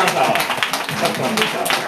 ました。